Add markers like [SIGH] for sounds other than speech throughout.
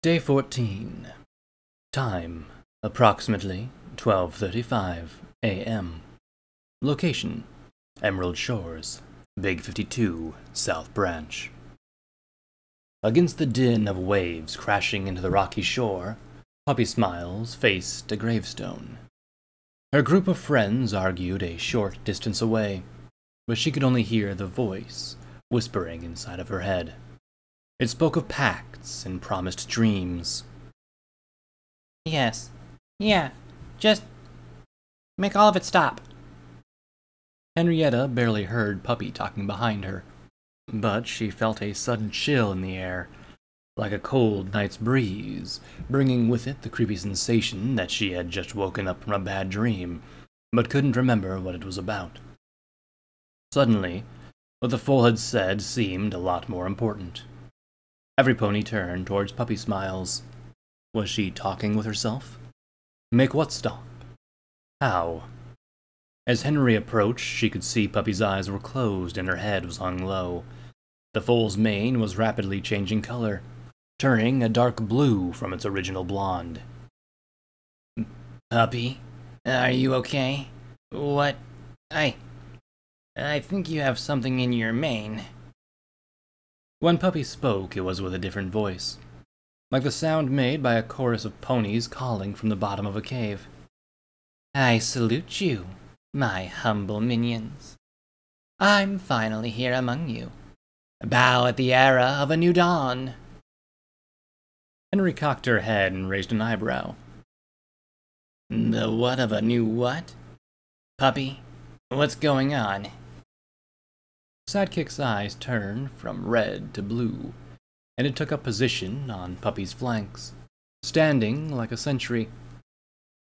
Day 14. Time approximately 12:35 a.m. Location: Emerald Shores, Big 52, South Branch. Against the din of waves crashing into the rocky shore, Puppy Smiles faced a gravestone. Her group of friends argued a short distance away, but she could only hear the voice whispering inside of her head. It spoke of pacts and promised dreams. Yes. Yeah. Just make all of it stop. Henrietta barely heard Puppy talking behind her, but she felt a sudden chill in the air, like a cold night's breeze, bringing with it the creepy sensation that she had just woken up from a bad dream, but couldn't remember what it was about. Suddenly, what the fool had said seemed a lot more important. Every pony turned towards Puppy Smiles. Was she talking with herself? Make what stop? How? As Henry approached, she could see Puppy's eyes were closed and her head was hung low. The foal's mane was rapidly changing color, turning a dark blue from its original blonde. Puppy, are you okay? What? I. I think you have something in your mane. When Puppy spoke, it was with a different voice, like the sound made by a chorus of ponies calling from the bottom of a cave. I salute you, my humble minions. I'm finally here among you. Bow at the era of a new dawn. Henry cocked her head and raised an eyebrow. The what of a new what? Puppy, what's going on? Sidekick's eyes turned from red to blue, and it took up position on Puppy's flanks, standing like a sentry.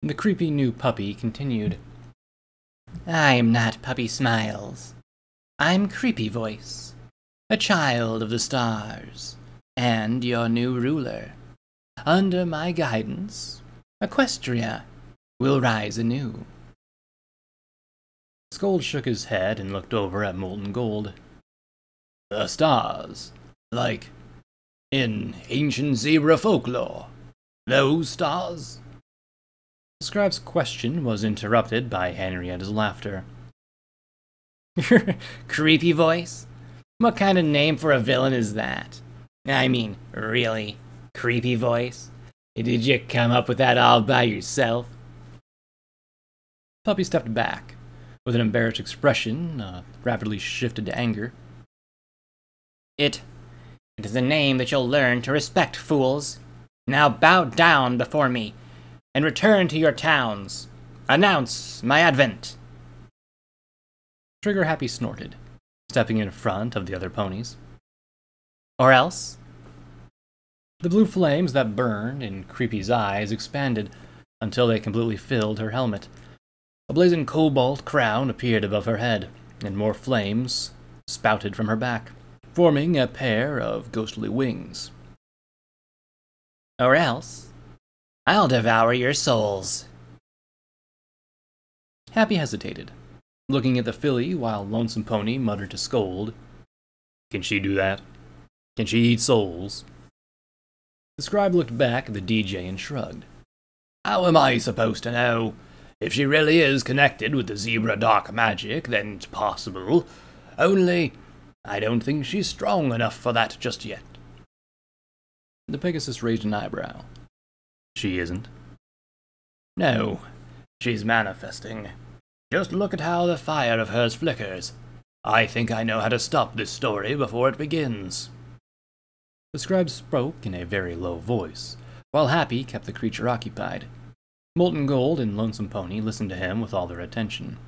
The creepy new puppy continued. I'm not Puppy Smiles. I'm Creepy Voice, a child of the stars, and your new ruler. Under my guidance, Equestria will rise anew. Scold shook his head and looked over at Molten Gold. The stars, like in ancient zebra folklore. Those stars? The scribe's question was interrupted by Henrietta's laughter. [LAUGHS] Creepy voice? What kind of name for a villain is that? I mean, really? Creepy voice? Did you come up with that all by yourself? Puppy stepped back, with an embarrassed expression, uh, rapidly shifted to anger. It. It is a name that you'll learn to respect, fools. Now bow down before me, and return to your towns. Announce my advent. Trigger Happy snorted, stepping in front of the other ponies. Or else? The blue flames that burned in Creepy's eyes expanded until they completely filled her helmet. A blazing cobalt crown appeared above her head, and more flames spouted from her back, forming a pair of ghostly wings. Or else, I'll devour your souls. Happy hesitated, looking at the filly while Lonesome Pony muttered to Scold. Can she do that? Can she eat souls? The scribe looked back at the DJ and shrugged. How am I supposed to know? If she really is connected with the zebra dark magic, then it's possible. Only, I don't think she's strong enough for that just yet. The Pegasus raised an eyebrow. She isn't. No, she's manifesting. Just look at how the fire of hers flickers. I think I know how to stop this story before it begins. The scribe spoke in a very low voice, while Happy kept the creature occupied. Molten Gold and Lonesome Pony listened to him with all their attention.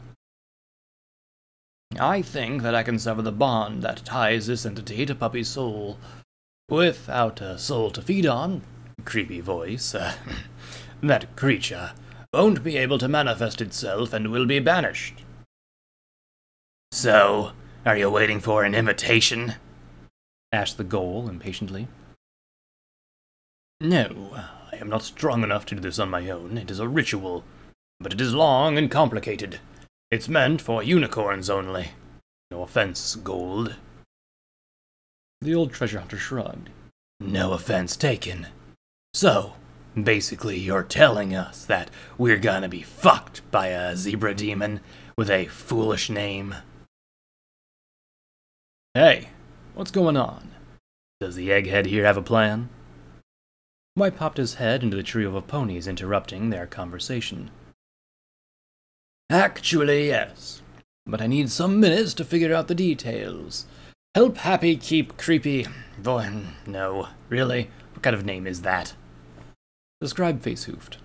I think that I can sever the bond that ties this entity to Puppy's soul. Without a soul to feed on, creepy voice, uh, [LAUGHS] that creature won't be able to manifest itself and will be banished. So, are you waiting for an invitation? asked the Ghoul impatiently. No, am not strong enough to do this on my own. It is a ritual, but it is long and complicated. It's meant for unicorns only. No offense, Gold. The old treasure hunter shrugged. No offense taken. So, basically, you're telling us that we're gonna be fucked by a zebra demon with a foolish name. Hey, what's going on? Does the egghead here have a plan? White popped his head into the trio of ponies, interrupting their conversation. Actually, yes. But I need some minutes to figure out the details. Help Happy keep creepy. Boy, no. Really? What kind of name is that? The scribe face hoofed.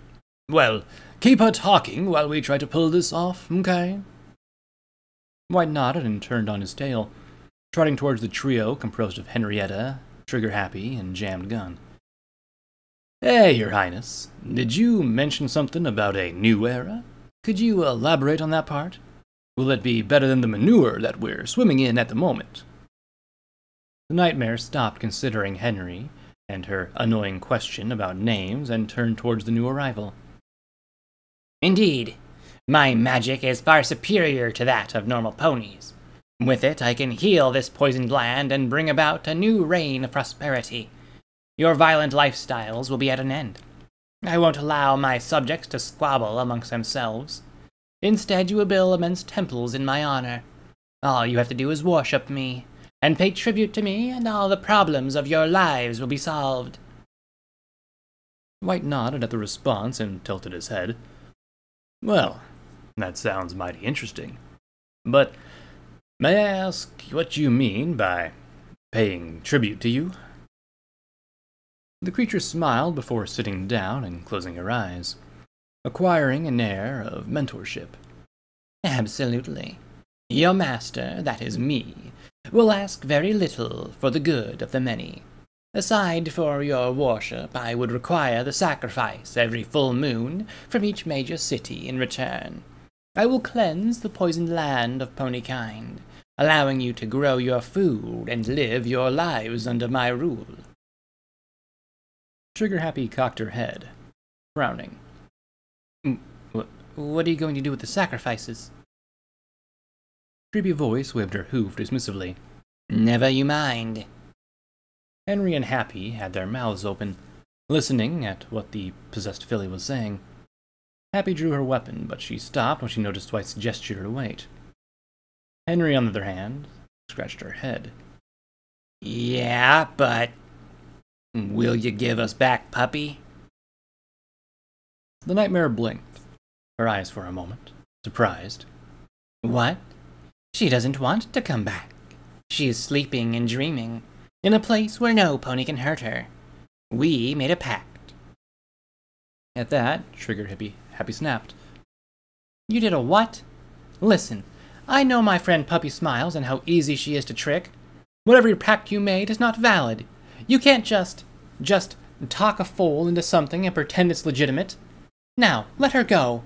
Well, keep her talking while we try to pull this off, okay? White nodded and turned on his tail, trotting towards the trio composed of Henrietta, Trigger Happy, and Jammed Gun. Hey, Your Highness. Did you mention something about a new era? Could you elaborate on that part? Will it be better than the manure that we're swimming in at the moment? The nightmare stopped considering Henry and her annoying question about names and turned towards the new arrival. Indeed, my magic is far superior to that of normal ponies. With it, I can heal this poisoned land and bring about a new reign of prosperity. Your violent lifestyles will be at an end. I won't allow my subjects to squabble amongst themselves. Instead, you will build immense temples in my honor. All you have to do is worship me, and pay tribute to me, and all the problems of your lives will be solved. White nodded at the response and tilted his head. Well, that sounds mighty interesting. But may I ask what you mean by paying tribute to you? The creature smiled before sitting down and closing her eyes, acquiring an air of mentorship. Absolutely. Your master, that is me, will ask very little for the good of the many. Aside for your worship, I would require the sacrifice every full moon from each major city in return. I will cleanse the poisoned land of ponykind, allowing you to grow your food and live your lives under my rule. Trigger Happy cocked her head, frowning. What are you going to do with the sacrifices? Creepy voice waved her hoof dismissively. Never you mind. Henry and Happy had their mouths open, listening at what the possessed filly was saying. Happy drew her weapon, but she stopped when she noticed White's gesture to wait. Henry, on the other hand, scratched her head. Yeah, but Will you give us back puppy? The nightmare blinked, her eyes for a moment, surprised. What? She doesn't want to come back. She is sleeping and dreaming, in a place where no pony can hurt her. We made a pact. At that, Trigger Hippie Happy snapped. You did a what? Listen, I know my friend Puppy Smiles and how easy she is to trick. Whatever pact you made is not valid. You can't just, just talk a fool into something and pretend it's legitimate. Now, let her go.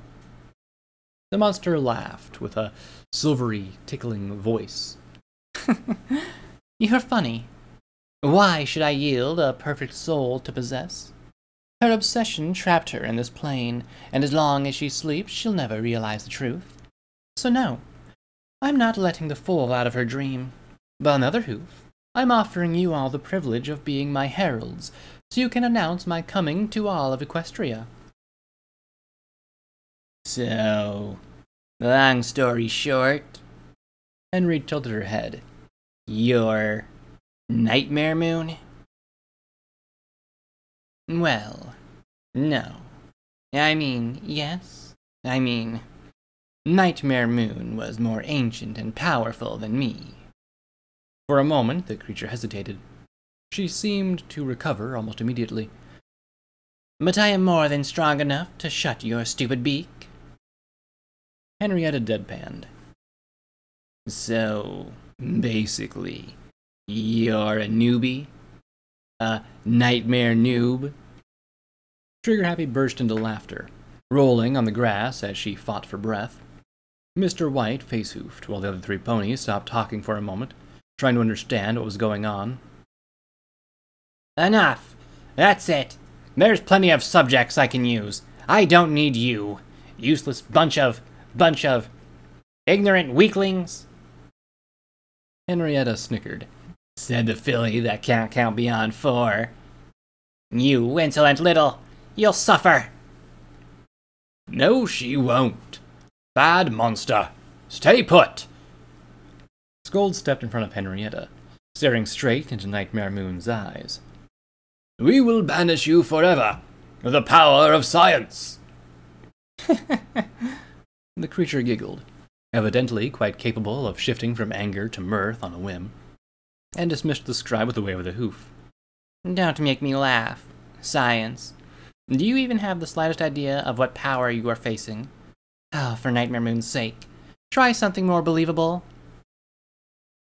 The monster laughed with a silvery, tickling voice. [LAUGHS] You're funny. Why should I yield a perfect soul to possess? Her obsession trapped her in this plane, and as long as she sleeps, she'll never realize the truth. So no, I'm not letting the fool out of her dream. But another hoof, I'm offering you all the privilege of being my heralds, so you can announce my coming to all of Equestria. So, long story short, Henry tilted her head. Your nightmare moon? Well, no. I mean, yes. I mean, Nightmare Moon was more ancient and powerful than me. For a moment, the creature hesitated. She seemed to recover almost immediately. But I am more than strong enough to shut your stupid beak. Henrietta deadpanned. So, basically, you're a newbie? A nightmare noob? Trigger Happy burst into laughter, rolling on the grass as she fought for breath. Mr. White face hoofed while the other three ponies stopped talking for a moment trying to understand what was going on. Enough! That's it! There's plenty of subjects I can use. I don't need you. Useless bunch of. bunch of. ignorant weaklings. Henrietta snickered. Said the filly that can't count beyond four. You insolent little. You'll suffer. No, she won't. Bad monster. Stay put. Scold stepped in front of Henrietta, staring straight into Nightmare Moon's eyes. We will banish you forever, the power of science. [LAUGHS] the creature giggled, evidently quite capable of shifting from anger to mirth on a whim, and dismissed the scribe with a wave of the hoof. Don't make me laugh. Science. Do you even have the slightest idea of what power you are facing? Oh, for Nightmare Moon's sake, try something more believable.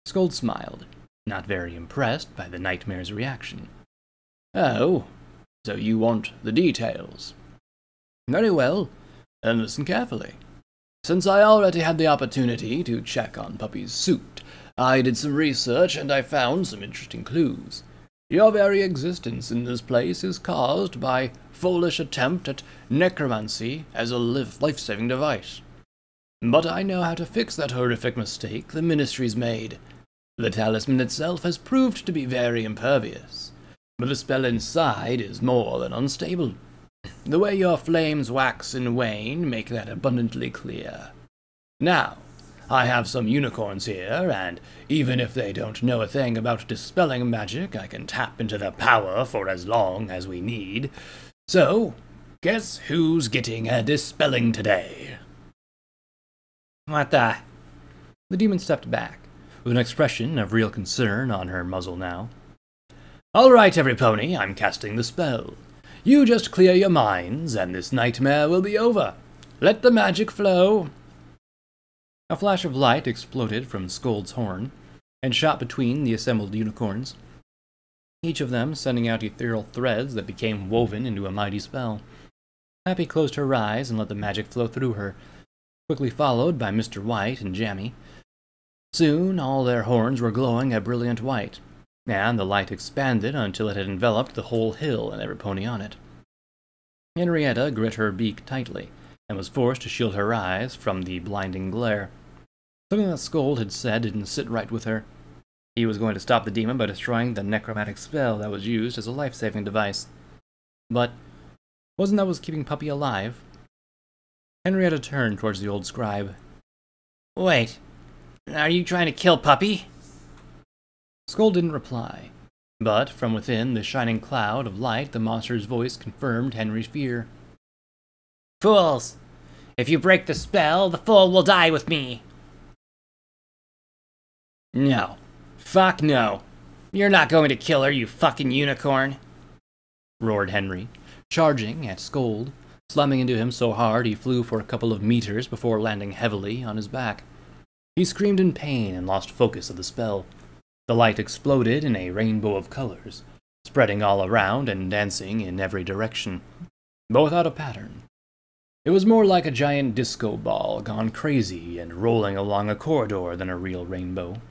Scold smiled, not very impressed by the nightmare's reaction. Oh, so you want the details? Very well, then listen carefully. Since I already had the opportunity to check on Puppy's suit, I did some research and I found some interesting clues. Your very existence in this place is caused by foolish attempt at necromancy as a life-saving device. But I know how to fix that horrific mistake the Ministry's made. The talisman itself has proved to be very impervious, but the spell inside is more than unstable. The way your flames wax and wane make that abundantly clear. Now, I have some unicorns here, and even if they don't know a thing about dispelling magic, I can tap into their power for as long as we need. So, guess who's getting a dispelling today? What the? The demon stepped back, with an expression of real concern on her muzzle now. All right, every pony, I'm casting the spell. You just clear your minds, and this nightmare will be over. Let the magic flow. A flash of light exploded from Scold's horn and shot between the assembled unicorns, each of them sending out ethereal threads that became woven into a mighty spell. Happy closed her eyes and let the magic flow through her, quickly followed by Mr. White and Jammy. Soon all their horns were glowing a brilliant white, and the light expanded until it had enveloped the whole hill and every pony on it. Henrietta grit her beak tightly, and was forced to shield her eyes from the blinding glare. Something that Scold had said didn't sit right with her. He was going to stop the demon by destroying the necromantic spell that was used as a life-saving device. But wasn't that what was keeping Puppy alive? Henrietta turned towards the old scribe. Wait, are you trying to kill Puppy? Scold didn't reply, but from within the shining cloud of light the monster's voice confirmed Henry's fear. Fools! If you break the spell, the fool will die with me. No. Fuck no. You're not going to kill her, you fucking unicorn. Roared Henry, charging at Scold, slamming into him so hard he flew for a couple of meters before landing heavily on his back. He screamed in pain and lost focus of the spell. The light exploded in a rainbow of colors, spreading all around and dancing in every direction, but without a pattern. It was more like a giant disco ball gone crazy and rolling along a corridor than a real rainbow.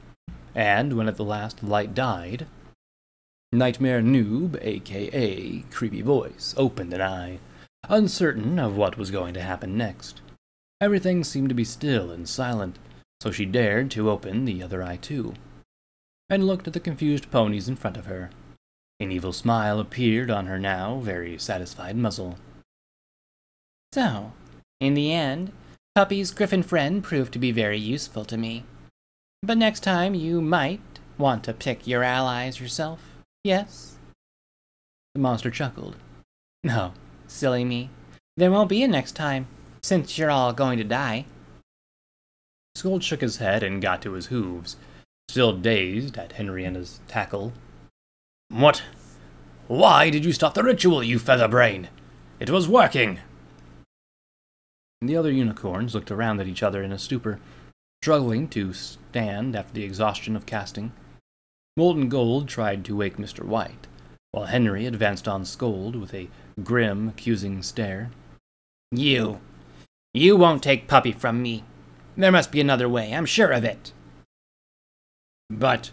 And when at the last light died, Nightmare Noob, aka Creepy Voice, opened an eye, uncertain of what was going to happen next. Everything seemed to be still and silent, so she dared to open the other eye too, and looked at the confused ponies in front of her. An evil smile appeared on her now very satisfied muzzle. So, in the end, Puppy's griffin friend proved to be very useful to me. But next time you might want to pick your allies yourself, yes? The monster chuckled. No, silly me. There won't be a next time, since you're all going to die. Scold shook his head and got to his hooves, still dazed at Henrietta's tackle. What? Why did you stop the ritual, you featherbrain? It was working! The other unicorns looked around at each other in a stupor, struggling to stand after the exhaustion of casting. Molten Gold tried to wake Mr. White, while Henry advanced on Scold with a grim, accusing stare. You! You won't take Puppy from me. There must be another way, I'm sure of it. But,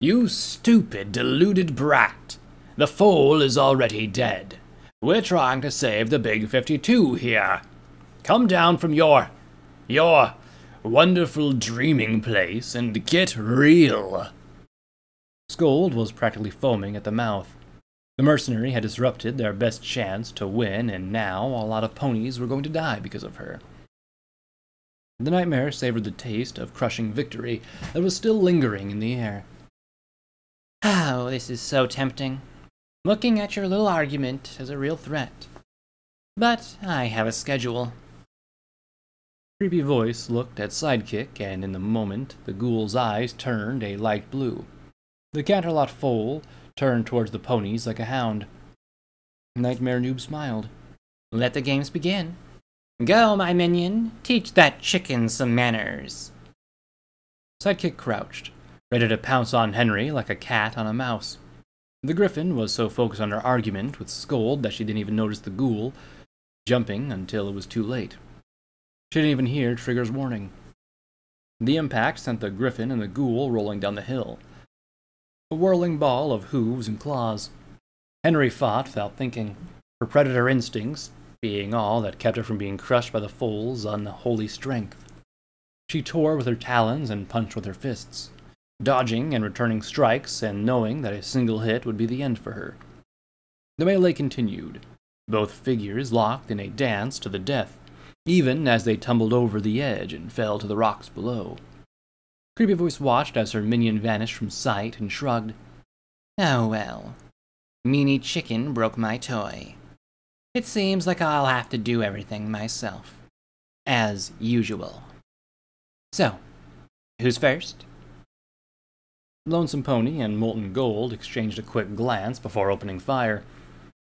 you stupid, deluded brat, the foal is already dead. We're trying to save the Big 52 here. Come down from your, your wonderful dreaming place and get real. Scold was practically foaming at the mouth. The mercenary had disrupted their best chance to win, and now a lot of ponies were going to die because of her. The nightmare savored the taste of crushing victory that was still lingering in the air. Oh, this is so tempting. Looking at your little argument as a real threat. But I have a schedule. Creepy voice looked at Sidekick, and in the moment the ghoul's eyes turned a light blue. The Canterlot foal turned towards the ponies like a hound. Nightmare Noob smiled. Let the games begin. Go, my minion. Teach that chicken some manners. Sidekick crouched, ready to pounce on Henry like a cat on a mouse. The griffin was so focused on her argument with Scold that she didn't even notice the ghoul jumping until it was too late. She didn't even hear Trigger's warning. The impact sent the griffin and the ghoul rolling down the hill. A whirling ball of hooves and claws. Henry fought without thinking, her predator instincts being all that kept her from being crushed by the foal's unholy strength. She tore with her talons and punched with her fists, dodging and returning strikes and knowing that a single hit would be the end for her. The melee continued, both figures locked in a dance to the death, even as they tumbled over the edge and fell to the rocks below. Creepy Voice watched as her minion vanished from sight and shrugged. Oh well. Meanie Chicken broke my toy. It seems like I'll have to do everything myself. As usual. So, who's first? Lonesome Pony and Molten Gold exchanged a quick glance before opening fire.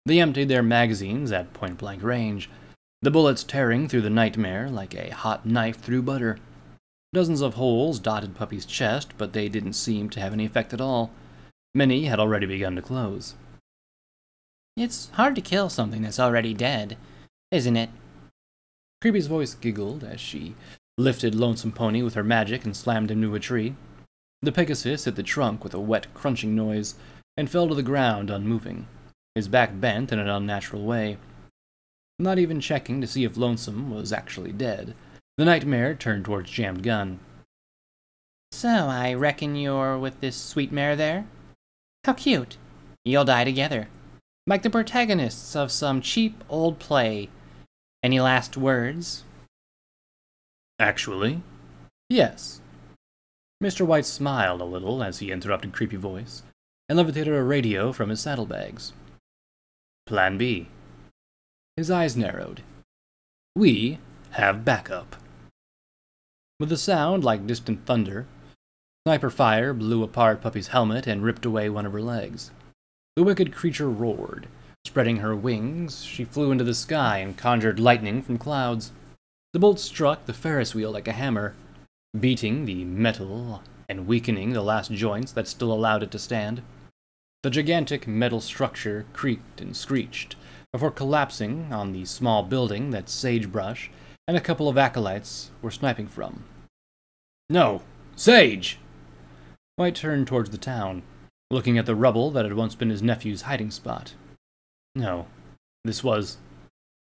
They emptied their magazines at point blank range, the bullets tearing through the nightmare like a hot knife through butter. Dozens of holes dotted Puppy's chest, but they didn't seem to have any effect at all. Many had already begun to close. It's hard to kill something that's already dead, isn't it? Creepy's voice giggled as she lifted Lonesome Pony with her magic and slammed him to a tree. The Pegasus hit the trunk with a wet, crunching noise and fell to the ground unmoving, his back bent in an unnatural way. Not even checking to see if Lonesome was actually dead, the nightmare turned towards Jammed Gun. So, I reckon you're with this sweet mare there? How cute. You'll die together. Like the protagonists of some cheap old play. Any last words? Actually, yes. Mr. White smiled a little as he interrupted Creepy Voice and levitated a radio from his saddlebags. Plan B. His eyes narrowed. We have backup. With a sound like distant thunder, sniper fire blew apart Puppy's helmet and ripped away one of her legs. The wicked creature roared. Spreading her wings, she flew into the sky and conjured lightning from clouds. The bolt struck the Ferris wheel like a hammer, beating the metal and weakening the last joints that still allowed it to stand. The gigantic metal structure creaked and screeched, before collapsing on the small building that Sagebrush and a couple of acolytes were sniping from. No! Sage! White turned towards the town, looking at the rubble that had once been his nephew's hiding spot. No, this was.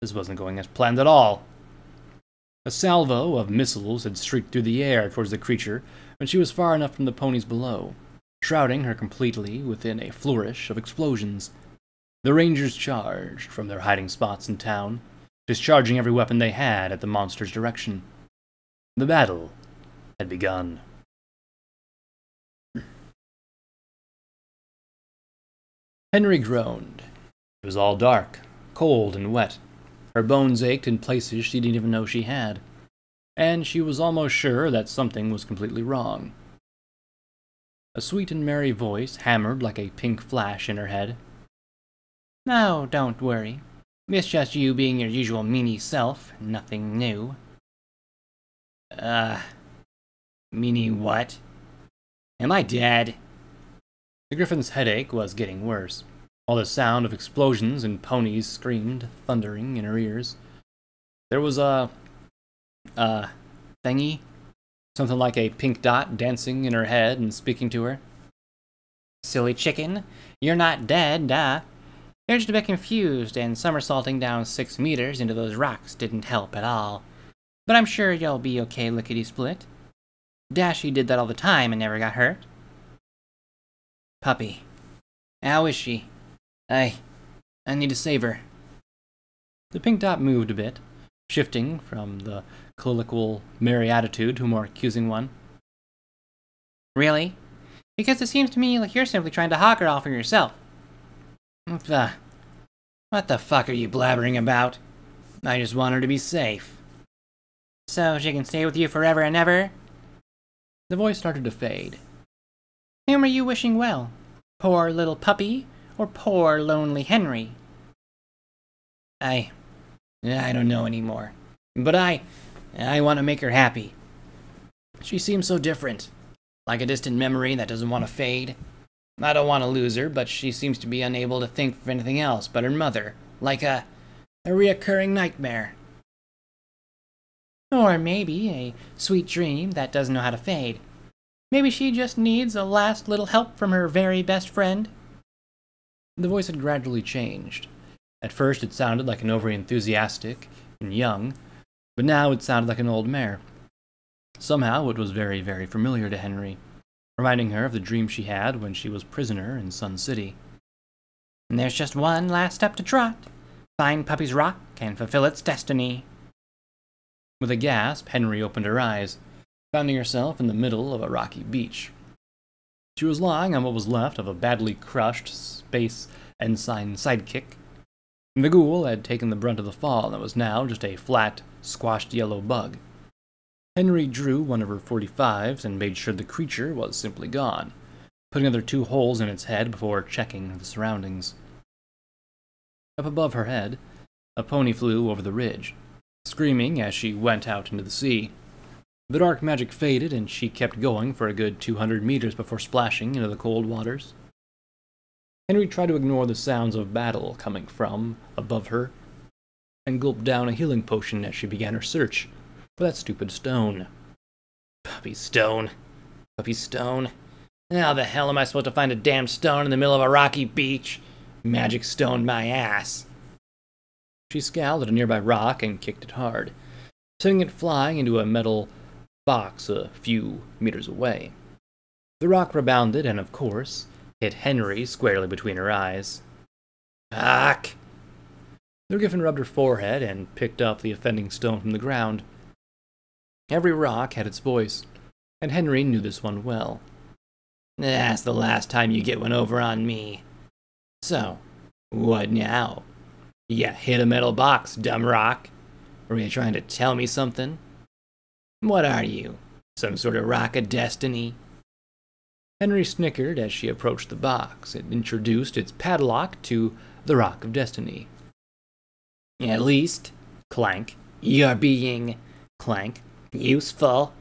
this wasn't going as planned at all. A salvo of missiles had streaked through the air towards the creature when she was far enough from the ponies below, shrouding her completely within a flourish of explosions. The Rangers charged from their hiding spots in town, discharging every weapon they had at the monster's direction. The battle had begun. Henry groaned. It was all dark, cold, and wet. Her bones ached in places she didn't even know she had. And she was almost sure that something was completely wrong. A sweet and merry voice hammered like a pink flash in her head. No, don't worry. It's just you being your usual meanie self, nothing new. Uh, meanie what? Am I dead? The griffin's headache was getting worse, while the sound of explosions and ponies screamed, thundering in her ears. There was a. a thingy. Something like a pink dot dancing in her head and speaking to her. Silly chicken, you're not dead, duh. You're just a bit confused, and somersaulting down six meters into those rocks didn't help at all. But I'm sure you'll be okay, lickety split. Dashy did that all the time and never got hurt. Puppy. How is she? I. I need to save her. The pink dot moved a bit, shifting from the colloquial merry attitude to a more accusing one. Really? Because it seems to me like you're simply trying to hawk her off for yourself. What the? What the fuck are you blabbering about? I just want her to be safe. So she can stay with you forever and ever? The voice started to fade. Whom are you wishing well? Poor little puppy, or poor lonely Henry? I. I don't know anymore. But I. I want to make her happy. She seems so different. Like a distant memory that doesn't want to fade. I don't want to lose her, but she seems to be unable to think of anything else but her mother. Like a. a reoccurring nightmare. Or maybe a sweet dream that doesn't know how to fade. Maybe she just needs a last little help from her very best friend. The voice had gradually changed. At first, it sounded like an overly enthusiastic and young, but now it sounded like an old mare. Somehow, it was very, very familiar to Henry, reminding her of the dream she had when she was prisoner in Sun City. And there's just one last step to trot. Find Puppy's Rock and fulfill its destiny. With a gasp, Henry opened her eyes, finding herself in the middle of a rocky beach. She was lying on what was left of a badly crushed Space Ensign sidekick. The ghoul had taken the brunt of the fall and was now just a flat, squashed yellow bug. Henry drew one of her 45s and made sure the creature was simply gone, putting another two holes in its head before checking the surroundings. Up above her head, a pony flew over the ridge, screaming as she went out into the sea. The dark magic faded, and she kept going for a good 200 meters before splashing into the cold waters. Henry tried to ignore the sounds of battle coming from above her, and gulped down a healing potion as she began her search for that stupid stone. Puppy stone. Puppy stone. How the hell am I supposed to find a damn stone in the middle of a rocky beach? Magic stone my ass. She scowled at a nearby rock and kicked it hard, sending it flying into a metal box a few meters away. The rock rebounded and, of course, hit Henry squarely between her eyes. Fuck! The Griffin rubbed her forehead and picked up the offending stone from the ground. Every rock had its voice, and Henry knew this one well. That's the last time you get one over on me. So, what now? You hit a metal box, dumb rock. Were you trying to tell me something? What are you? Some sort of rock of destiny? Henry snickered as she approached the box. It introduced its padlock to the Rock of Destiny. At least, clank, you're being, clank, useful.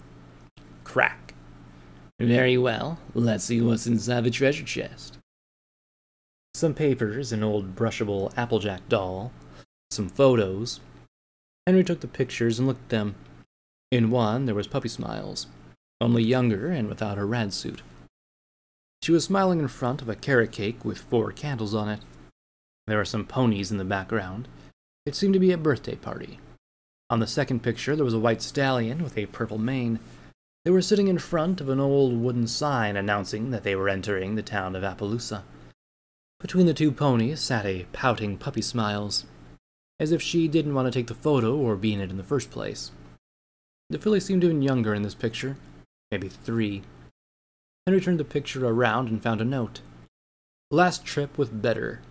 Crack. Very well, let's see what's inside the treasure chest. Some papers, an old brushable Applejack doll, some photos. Henry took the pictures and looked at them. In one, there was Puppy Smiles, only younger and without her rad suit. She was smiling in front of a carrot cake with four candles on it. There were some ponies in the background. It seemed to be a birthday party. On the second picture, there was a white stallion with a purple mane. They were sitting in front of an old wooden sign announcing that they were entering the town of Appaloosa. Between the two ponies sat a pouting Puppy Smiles, as if she didn't want to take the photo or be in it in the first place. The filly seemed even younger in this picture, maybe three. Henry turned the picture around and found a note. Last trip with Better.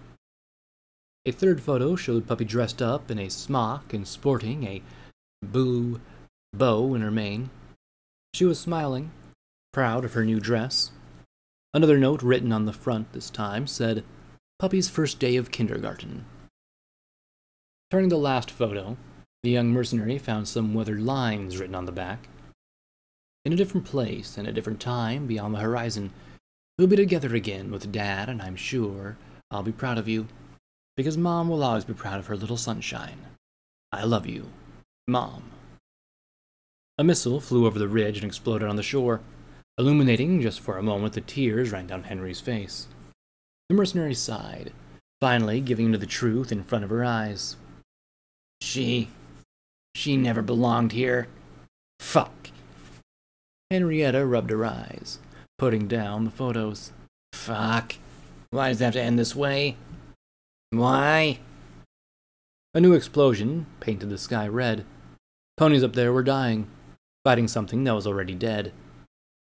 A third photo showed Puppy dressed up in a smock and sporting a blue bow in her mane. She was smiling, proud of her new dress. Another note written on the front this time said, Puppy's first day of kindergarten. Turning the last photo, the young mercenary found some weathered lines written on the back. In a different place and a different time beyond the horizon, we'll be together again with Dad, and I'm sure I'll be proud of you, because Mom will always be proud of her little sunshine. I love you, Mom. A missile flew over the ridge and exploded on the shore, illuminating just for a moment the tears ran down Henry's face. The mercenary sighed, finally giving in to the truth in front of her eyes. She she never belonged here. Fuck. Henrietta rubbed her eyes, putting down the photos. Fuck. Why does it have to end this way? Why? A new explosion painted the sky red. Ponies up there were dying, fighting something that was already dead.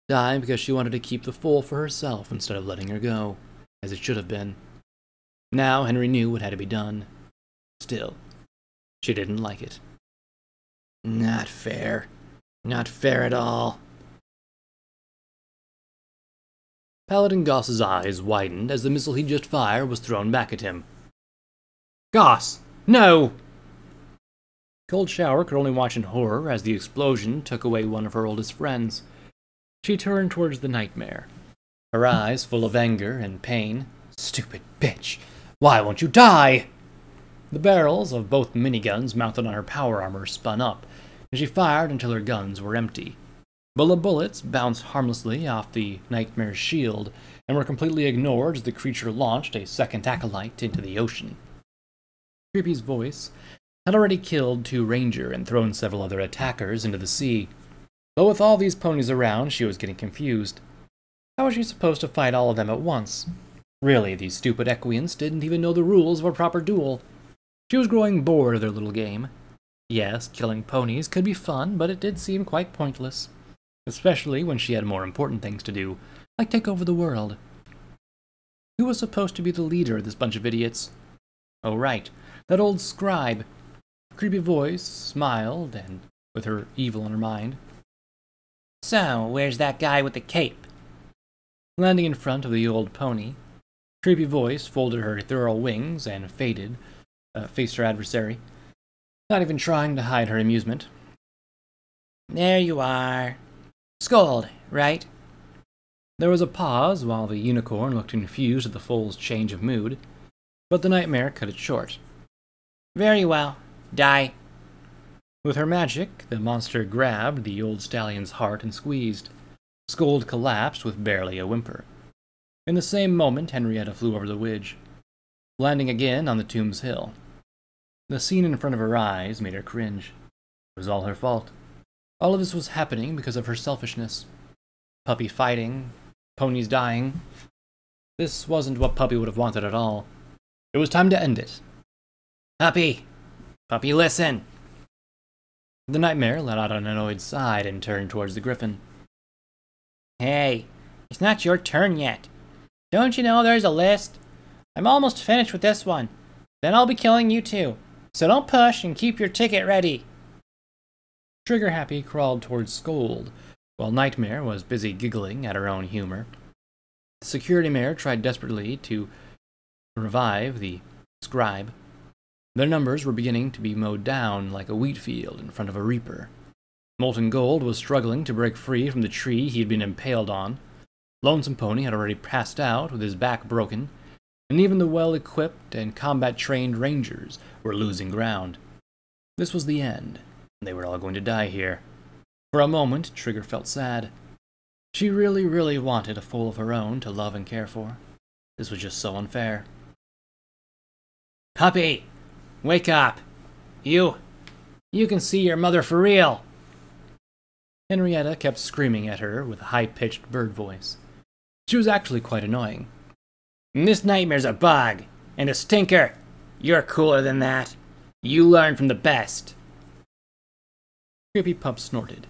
Dying because she wanted to keep the foal for herself instead of letting her go, as it should have been. Now Henry knew what had to be done. Still, she didn't like it. Not fair. Not fair at all. Paladin Goss's eyes widened as the missile he just fired was thrown back at him. Goss! No! Cold Shower could only watch in horror as the explosion took away one of her oldest friends. She turned towards the nightmare, her eyes full of anger and pain. Stupid bitch! Why won't you die? The barrels of both miniguns mounted on her power armor spun up, and she fired until her guns were empty. But the bullets bounced harmlessly off the nightmare's shield and were completely ignored as the creature launched a second acolyte into the ocean. Creepy's voice had already killed two ranger and thrown several other attackers into the sea. But with all these ponies around, she was getting confused. How was she supposed to fight all of them at once? Really, these stupid Equians didn't even know the rules of a proper duel. She was growing bored of their little game. Yes, killing ponies could be fun, but it did seem quite pointless. Especially when she had more important things to do, like take over the world. Who was supposed to be the leader of this bunch of idiots? Oh, right, that old scribe. Creepy voice smiled, and with her evil in her mind. So, where's that guy with the cape? Landing in front of the old pony, Creepy voice folded her ethereal wings and faded, uh, faced her adversary, not even trying to hide her amusement. There you are. Scold, right? There was a pause while the unicorn looked confused at the foal's change of mood, but the nightmare cut it short. Very well. Die. With her magic, the monster grabbed the old stallion's heart and squeezed. Scold collapsed with barely a whimper. In the same moment, Henrietta flew over the ridge, landing again on the tomb's hill. The scene in front of her eyes made her cringe. It was all her fault. All of this was happening because of her selfishness. Puppy fighting, ponies dying. This wasn't what Puppy would have wanted at all. It was time to end it. Puppy! Puppy, listen! The nightmare let out an annoyed sigh and turned towards the griffin. Hey, it's not your turn yet. Don't you know there's a list? I'm almost finished with this one. Then I'll be killing you too. So don't push and keep your ticket ready. Trigger Happy crawled towards Scold, while Nightmare was busy giggling at her own humor. The security mare tried desperately to revive the scribe. Their numbers were beginning to be mowed down like a wheat field in front of a reaper. Molten Gold was struggling to break free from the tree he had been impaled on. Lonesome Pony had already passed out with his back broken, and even the well equipped and combat trained rangers were losing ground. This was the end, and they were all going to die here. For a moment, Trigger felt sad. She really, really wanted a foal of her own to love and care for. This was just so unfair. Puppy! Wake up! You! You can see your mother for real! Henrietta kept screaming at her with a high pitched bird voice. She was actually quite annoying. This nightmare's a bug, and a stinker. You're cooler than that. You learn from the best. Creepy Pup snorted.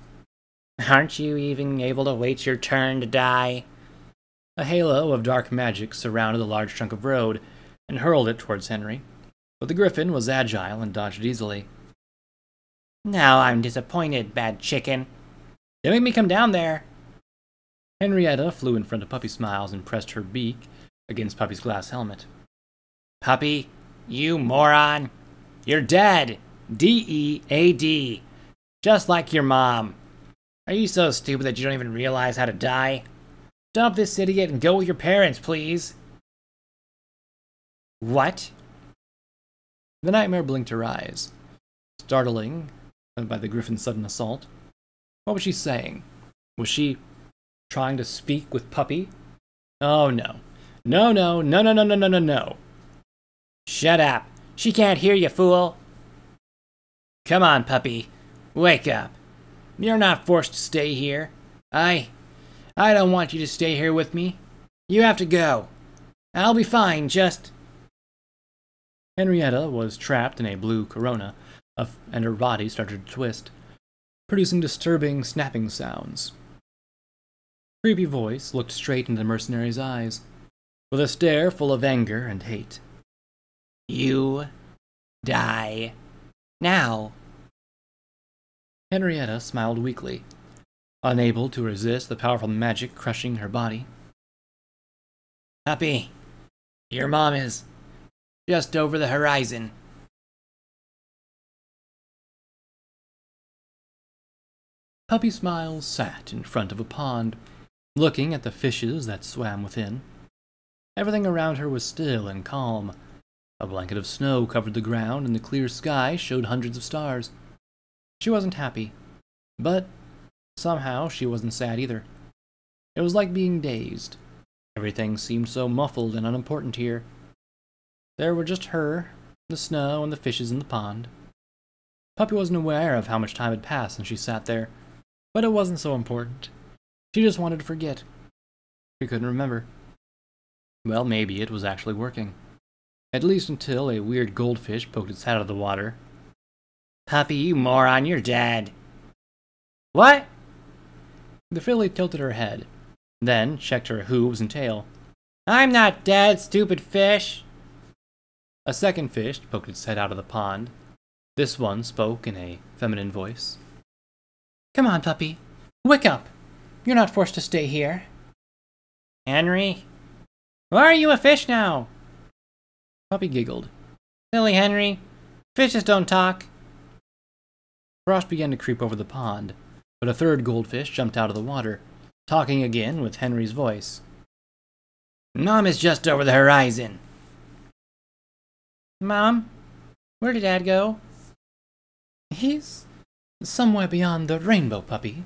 Aren't you even able to wait your turn to die? A halo of dark magic surrounded the large chunk of road and hurled it towards Henry, but the griffin was agile and dodged easily. Now I'm disappointed, bad chicken. Don't make me come down there. Henrietta flew in front of Puppy Smiles and pressed her beak against Puppy's glass helmet. Puppy, you moron. You're dead. D E A D. Just like your mom. Are you so stupid that you don't even realize how to die? Dump this idiot and go with your parents, please. What? The nightmare blinked her eyes, startling by the griffin's sudden assault. What was she saying? Was she trying to speak with Puppy? Oh no. No, no, no, no, no, no, no, no, no. Shut up. She can't hear you, fool. Come on, Puppy. Wake up. You're not forced to stay here. I. I don't want you to stay here with me. You have to go. I'll be fine, just. Henrietta was trapped in a blue corona, and her body started to twist, producing disturbing snapping sounds. Creepy voice looked straight into the mercenary's eyes, with a stare full of anger and hate. You die now. Henrietta smiled weakly, unable to resist the powerful magic crushing her body. Puppy, your mom is just over the horizon. Puppy Smiles sat in front of a pond, looking at the fishes that swam within. Everything around her was still and calm. A blanket of snow covered the ground, and the clear sky showed hundreds of stars. She wasn't happy, but somehow she wasn't sad either. It was like being dazed. Everything seemed so muffled and unimportant here. There were just her, the snow, and the fishes in the pond. Puppy wasn't aware of how much time had passed since she sat there, but it wasn't so important. She just wanted to forget. She couldn't remember. Well, maybe it was actually working. At least until a weird goldfish poked its head out of the water. Puppy, you moron, you're dead. What? The filly tilted her head, then checked her hooves and tail. I'm not dead, stupid fish. A second fish poked its head out of the pond. This one spoke in a feminine voice. Come on, puppy. Wake up. You're not forced to stay here. Henry? Why are you a fish now? Puppy giggled. Silly Henry. Fishes don't talk. Frost began to creep over the pond, but a third goldfish jumped out of the water, talking again with Henry's voice. Mom is just over the horizon. Mom? Where did Dad go? He's somewhere beyond the rainbow, puppy.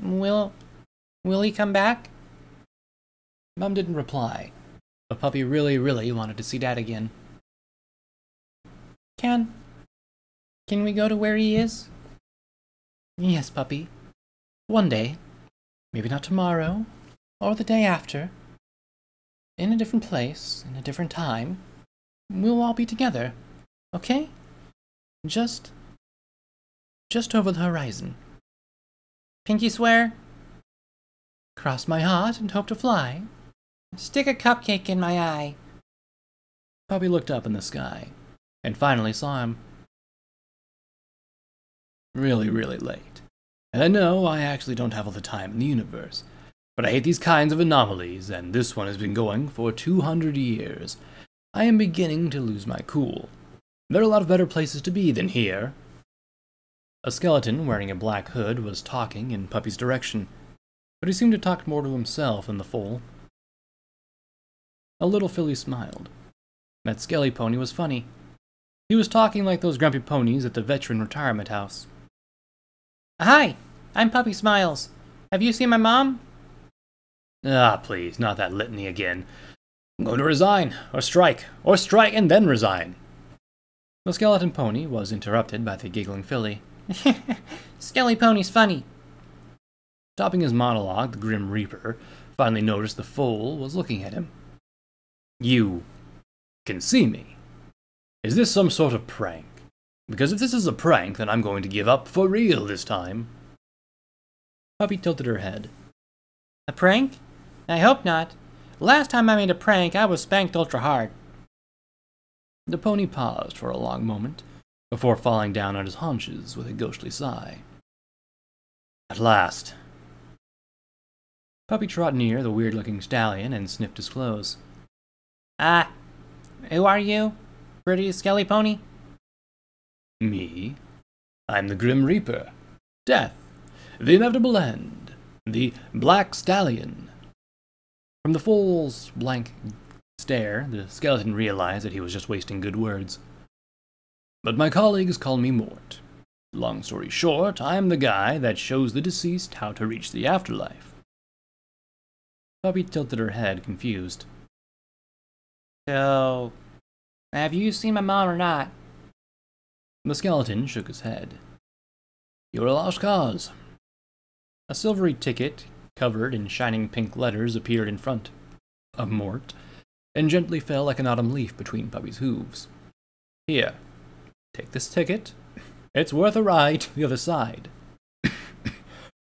Will. will he come back? Mom didn't reply, but Puppy really, really wanted to see Dad again. Can. can we go to where he is? Yes, Puppy. One day. Maybe not tomorrow, or the day after. In a different place, in a different time. We'll all be together, okay? Just just over the horizon. Pinky swear? Cross my heart and hope to fly. Stick a cupcake in my eye. Puppy looked up in the sky and finally saw him. Really, really late. And I know I actually don't have all the time in the universe, but I hate these kinds of anomalies, and this one has been going for 200 years. I am beginning to lose my cool. There are a lot of better places to be than here. A skeleton wearing a black hood was talking in Puppy's direction, but he seemed to talk more to himself than the foal. A little filly smiled. That skelly pony was funny. He was talking like those grumpy ponies at the veteran retirement house. Hi, I'm Puppy Smiles. Have you seen my mom? Ah, please, not that litany again. I'm going to resign, or strike, or strike and then resign. The skeleton pony was interrupted by the giggling filly. [LAUGHS] Skelly Pony's funny. Stopping his monologue, the Grim Reaper finally noticed the foal was looking at him. You can see me. Is this some sort of prank? Because if this is a prank, then I'm going to give up for real this time. Puppy tilted her head. A prank? I hope not. Last time I made a prank, I was spanked ultra hard. The pony paused for a long moment, before falling down on his haunches with a ghostly sigh. At last. Puppy trotted near the weird looking stallion and sniffed his clothes. Ah, who are you? Pretty skelly pony? Me? I'm the Grim Reaper. Death. The inevitable end. The Black Stallion. From the fool's blank stare, the skeleton realized that he was just wasting good words. But my colleagues call me Mort. Long story short, I am the guy that shows the deceased how to reach the afterlife. Puppy tilted her head, confused. So, have you seen my mom or not? The skeleton shook his head. You're a lost cause. A silvery ticket, covered in shining pink letters, appeared in front of Mort. and gently fell like an autumn leaf between Puppy's hooves. Here, take this ticket. It's worth a ride to the other side. [COUGHS]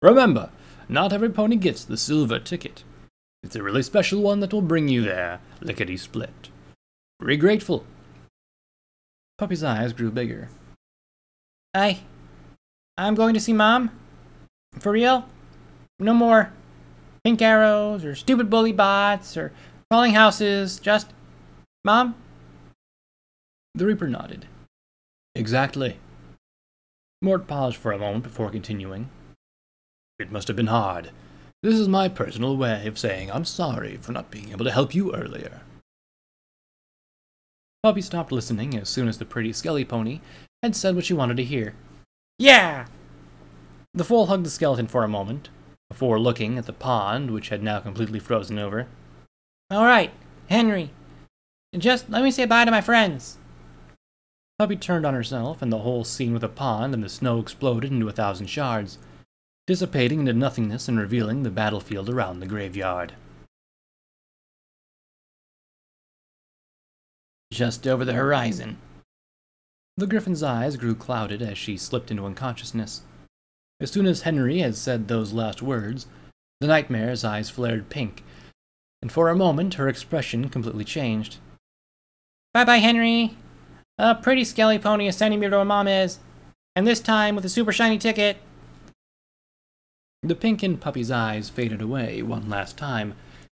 Remember, not every pony gets the silver ticket. It's a really special one that will bring you there, lickety Be grateful. Puppy's eyes grew bigger. I. I'm going to see Mom? For real? No more pink arrows, or stupid bully bots, or crawling houses, just. Mom? The Reaper nodded. Exactly. Mort paused for a moment before continuing. It must have been hard. This is my personal way of saying I'm sorry for not being able to help you earlier. Puppy stopped listening as soon as the pretty skelly pony had said what she wanted to hear. Yeah! The foal hugged the skeleton for a moment, before looking at the pond, which had now completely frozen over. All right, Henry. Just let me say bye to my friends. Puppy turned on herself, and the whole scene with the pond and the snow exploded into a thousand shards, dissipating into nothingness and revealing the battlefield around the graveyard. Just over the horizon. The griffin's eyes grew clouded as she slipped into unconsciousness. As soon as Henry had said those last words, the nightmare's eyes flared pink, and for a moment her expression completely changed. Bye bye, Henry. A pretty skelly pony is sending me to where Mom is, and this time with a super shiny ticket. The pink in Puppy's eyes faded away one last time,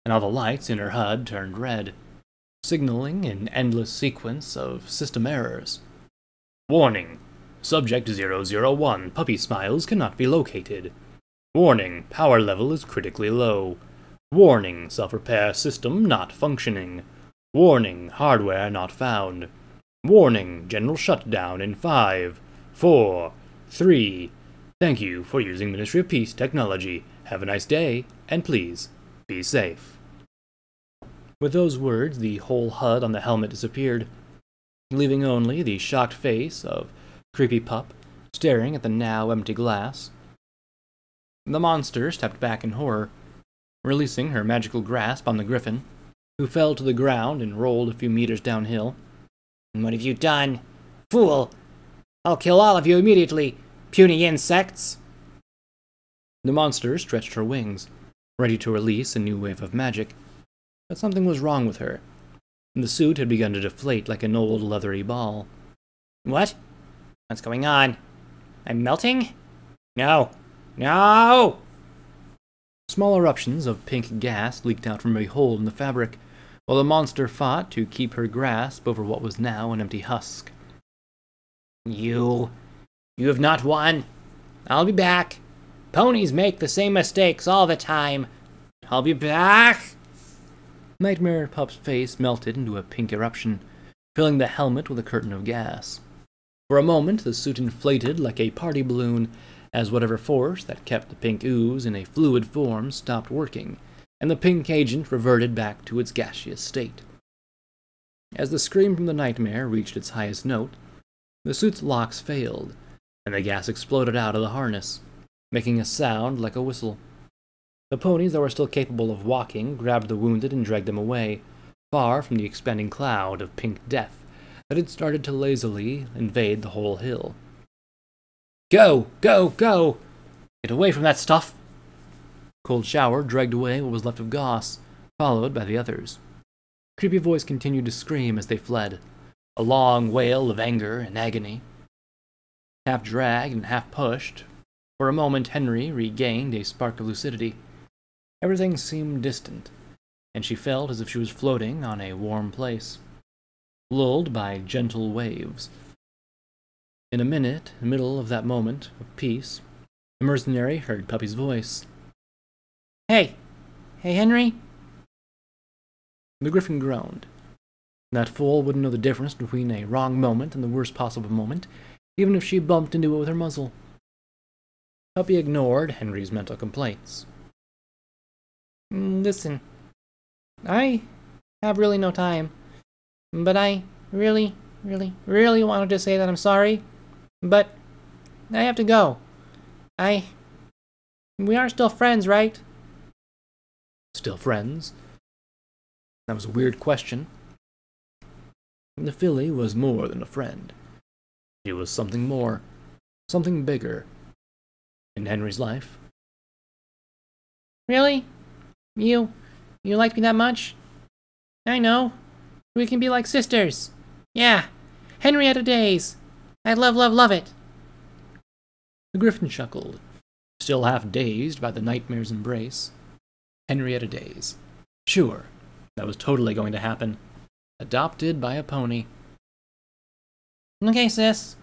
and all the lights in her HUD turned red, signaling an endless sequence of system errors. Warning! Subject 001, puppy smiles cannot be located. Warning, power level is critically low. Warning, self-repair system not functioning. Warning, hardware not found. Warning, general shutdown in 5, 4, 3. Thank you for using Ministry of Peace technology. Have a nice day, and please, be safe. With those words, the whole HUD on the helmet disappeared, leaving only the shocked face of creepy pup, staring at the now empty glass. The monster stepped back in horror, releasing her magical grasp on the griffin, who fell to the ground and rolled a few meters downhill. What have you done? Fool! I'll kill all of you immediately, puny insects! The monster stretched her wings, ready to release a new wave of magic, but something was wrong with her. The suit had begun to deflate like an old leathery ball. What? What's going on? I'm melting? No. No! Small eruptions of pink gas leaked out from a hole in the fabric, while the monster fought to keep her grasp over what was now an empty husk. You. You have not won. I'll be back. Ponies make the same mistakes all the time. I'll be back. Nightmare Pup's face melted into a pink eruption, filling the helmet with a curtain of gas. For a moment, the suit inflated like a party balloon as whatever force that kept the pink ooze in a fluid form stopped working, and the pink agent reverted back to its gaseous state. As the scream from the nightmare reached its highest note, the suit's locks failed, and the gas exploded out of the harness, making a sound like a whistle. The ponies that were still capable of walking grabbed the wounded and dragged them away, far from the expanding cloud of pink death that had started to lazily invade the whole hill. Go, go, go! Get away from that stuff! Cold Shower dragged away what was left of Goss, followed by the others. Creepy Voice continued to scream as they fled, a long wail of anger and agony. Half dragged and half pushed, for a moment Henry regained a spark of lucidity. Everything seemed distant, and she felt as if she was floating on a warm place lulled by gentle waves. In a minute, in the middle of that moment of peace, the mercenary heard Puppy's voice. Hey! Hey, Henry? The griffin groaned. That fool wouldn't know the difference between a wrong moment and the worst possible moment, even if she bumped into it with her muzzle. Puppy ignored Henry's mental complaints. Mm, listen, I have really no time. But I really, really, really wanted to say that I'm sorry. But I have to go. I. We are still friends, right? Still friends? That was a weird question. The filly was more than a friend. She was something more, something bigger. In Henry's life. Really? You. you like me that much? I know. We can be like sisters. Yeah. Henrietta Days. I love, love, love it. The griffin chuckled, still half dazed by the nightmare's embrace. Henrietta Days. Sure, that was totally going to happen. Adopted by a pony. Okay, sis.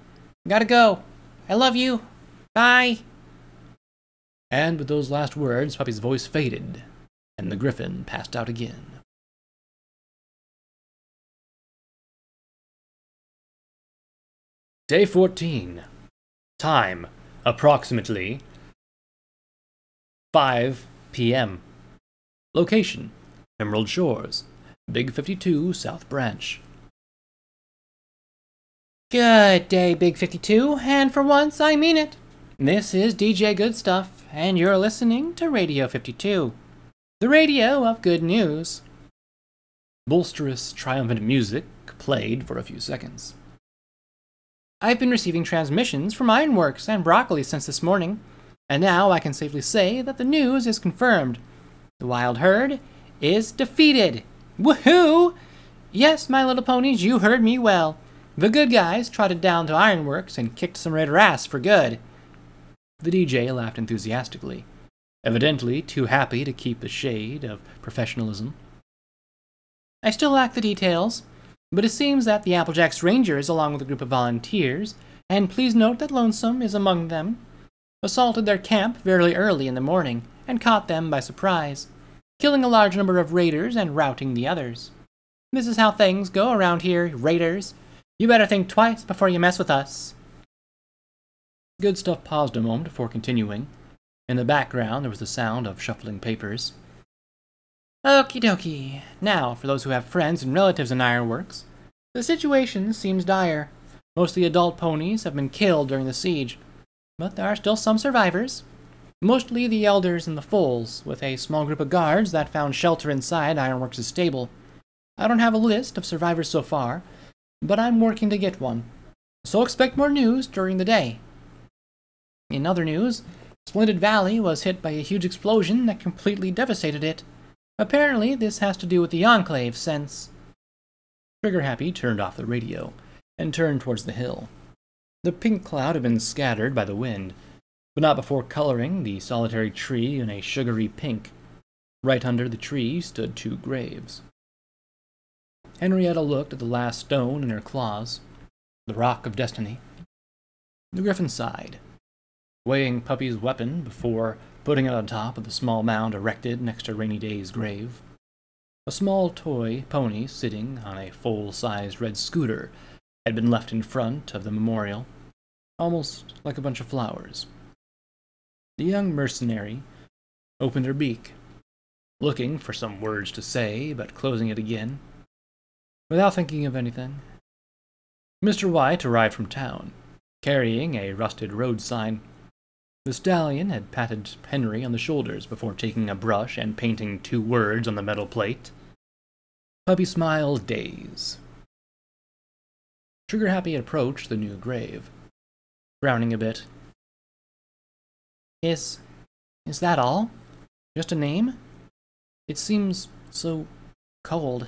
Gotta go. I love you. Bye. And with those last words, Puppy's voice faded, and the griffin passed out again. Day 14. Time, approximately 5 p.m. Location, Emerald Shores, Big 52 South Branch. Good day, Big 52, and for once I mean it. This is DJ Good Stuff, and you're listening to Radio 52, the radio of good news. Bolsterous, triumphant music played for a few seconds. I've been receiving transmissions from Ironworks and Broccoli since this morning, and now I can safely say that the news is confirmed. The Wild Herd is defeated. Woohoo! Yes, my little ponies, you heard me well. The good guys trotted down to Ironworks and kicked some Raider ass for good. The DJ laughed enthusiastically, evidently too happy to keep the shade of professionalism. I still lack the details, but it seems that the Applejacks Rangers, along with a group of volunteers, and please note that Lonesome is among them, assaulted their camp very early in the morning and caught them by surprise, killing a large number of raiders and routing the others. This is how things go around here, raiders. You better think twice before you mess with us. Good Stuff paused a moment before continuing. In the background, there was the sound of shuffling papers. Okie dokie. Now, for those who have friends and relatives in Ironworks, the situation seems dire. Most of the adult ponies have been killed during the siege, but there are still some survivors. Mostly the elders and the foals, with a small group of guards that found shelter inside Ironworks' stable. I don't have a list of survivors so far, but I'm working to get one. So expect more news during the day. In other news, Splendid Valley was hit by a huge explosion that completely devastated it. Apparently, this has to do with the Enclave, since. Trigger Happy turned off the radio and turned towards the hill. The pink cloud had been scattered by the wind, but not before coloring the solitary tree in a sugary pink. Right under the tree stood two graves. Henrietta looked at the last stone in her claws, the rock of destiny. The griffin sighed, weighing Puppy's weapon before putting it on top of the small mound erected next to Rainy Day's grave. A small toy pony sitting on a full-sized red scooter had been left in front of the memorial, almost like a bunch of flowers. The young mercenary opened her beak, looking for some words to say, but closing it again, without thinking of anything. Mr. White arrived from town, carrying a rusted road sign. The stallion had patted Henry on the shoulders before taking a brush and painting two words on the metal plate. Puppy Smiles days. Trigger Happy approached the new grave, frowning a bit. Is. is that all? Just a name? It seems so cold.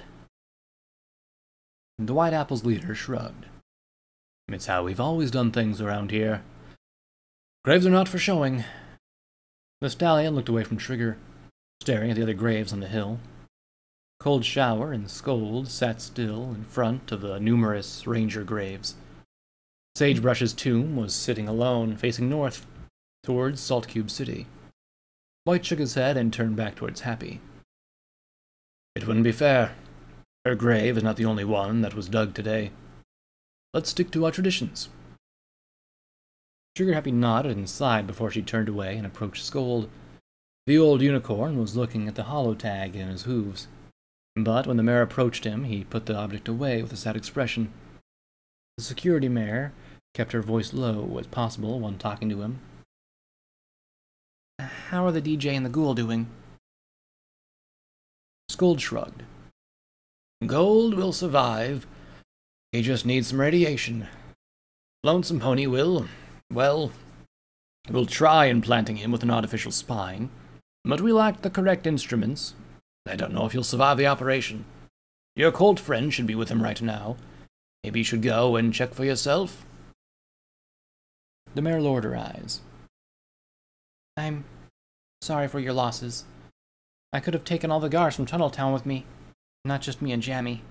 The White Apple's leader shrugged. It's how we've always done things around here. Graves are not for showing. The stallion looked away from Trigger, staring at the other graves on the hill. Cold Shower and Scold sat still in front of the numerous ranger graves. Sagebrush's tomb was sitting alone, facing north, towards Salt Cube City. White shook his head and turned back towards Happy. It wouldn't be fair. Her grave is not the only one that was dug today. Let's stick to our traditions. Trigger Happy nodded and sighed before she turned away and approached Scold. The old unicorn was looking at the holotag in his hooves. But when the mare approached him, he put the object away with a sad expression. The security mare kept her voice low as possible when talking to him. How are the DJ and the ghoul doing? Scold shrugged. Gold will survive. He just needs some radiation. Lonesome Pony will, well, we'll try implanting him with an artificial spine, but we lack the correct instruments. I don't know if he'll survive the operation. Your cold friend should be with him right now. Maybe you should go and check for yourself? The mayor lowered her eyes. I'm sorry for your losses. I could have taken all the guards from Tunneltown with me, not just me and Jammy.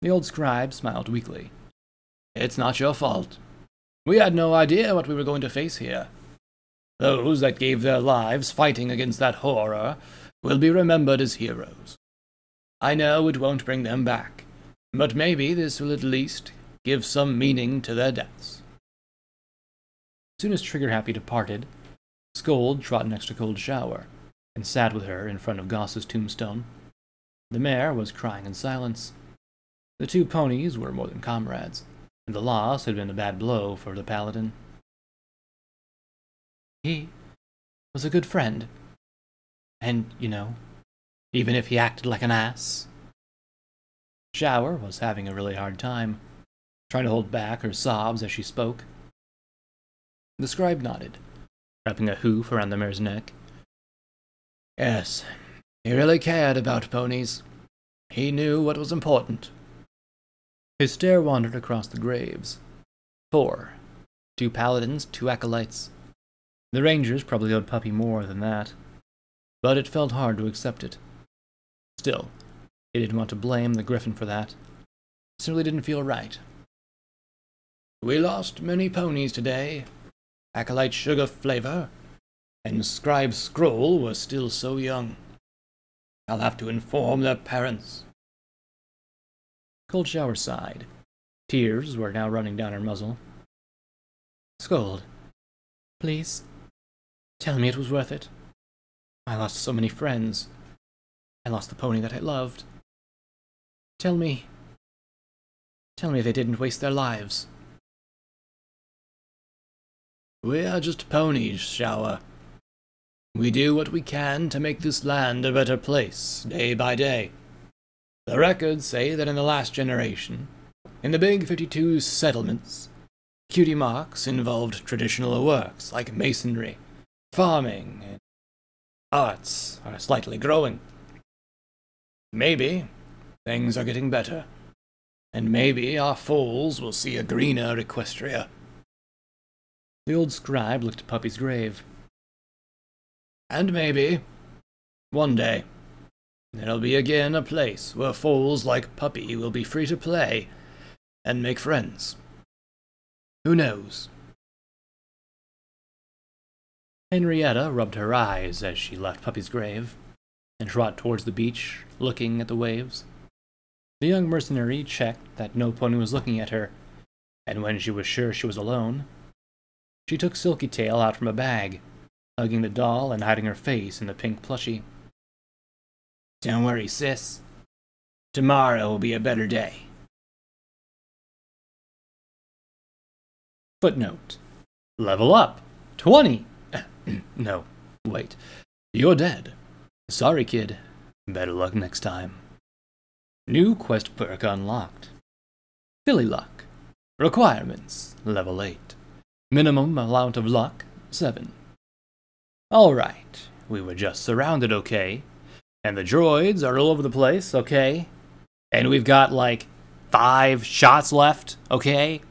The old scribe smiled weakly. It's not your fault. We had no idea what we were going to face here. Those that gave their lives fighting against that horror will be remembered as heroes. I know it won't bring them back, but maybe this will at least give some meaning to their deaths. As soon as Trigger Happy departed, Scold trotted next to Cold Shower and sat with her in front of Goss's tombstone. The mare was crying in silence. The two ponies were more than comrades, and the loss had been a bad blow for the paladin. He was a good friend. And, you know, even if he acted like an ass. Shower was having a really hard time, trying to hold back her sobs as she spoke. The scribe nodded, wrapping a hoof around the mare's neck. Yes, he really cared about ponies. He knew what was important. His stare wandered across the graves. Four. Two paladins, two acolytes. The rangers probably owed Puppy more than that, but it felt hard to accept it. Still, he didn't want to blame the griffin for that. It simply didn't feel right. We lost many ponies today. Acolyte Sugar Flavor and Scribe Scroll were still so young. I'll have to inform their parents. Cold Shower sighed. Tears were now running down her muzzle. Scold, please, tell me it was worth it. I lost so many friends. I lost the pony that I loved. Tell me. Tell me they didn't waste their lives. We are just ponies, Shower. We do what we can to make this land a better place, day by day. The records say that in the last generation, in the Big 52 settlements, cutie marks involved traditional works like masonry, farming, and arts are slightly growing. Maybe things are getting better, and maybe our foals will see a greener Equestria. The old scribe looked at Puppy's grave. And maybe, one day, there'll be again a place where foals like Puppy will be free to play and make friends. Who knows? Henrietta rubbed her eyes as she left Puppy's grave and trotted towards the beach, looking at the waves. The young mercenary checked that no pony was looking at her, and when she was sure she was alone, she took Silky Tail out from a bag, hugging the doll and hiding her face in the pink plushie. Don't worry, sis. Tomorrow will be a better day. Footnote. Level up. 20. [CLEARS THROAT] no, wait. You're dead. Sorry, kid. Better luck next time. New quest perk unlocked. Filly Luck. Requirements. Level 8. Minimum amount of luck. 7. Alright, we were just surrounded, okay? And the droids are all over the place, okay? And we've got like five shots left, okay?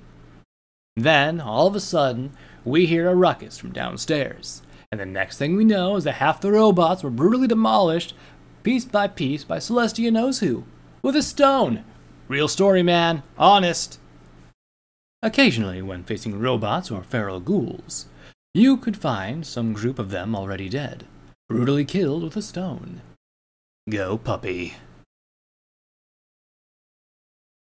Then, all of a sudden, we hear a ruckus from downstairs. And the next thing we know is that half the robots were brutally demolished, piece by piece, by Celestia knows who. With a stone! Real story, man. Honest. Occasionally, when facing robots or feral ghouls, you could find some group of them already dead, brutally killed with a stone. Go, puppy.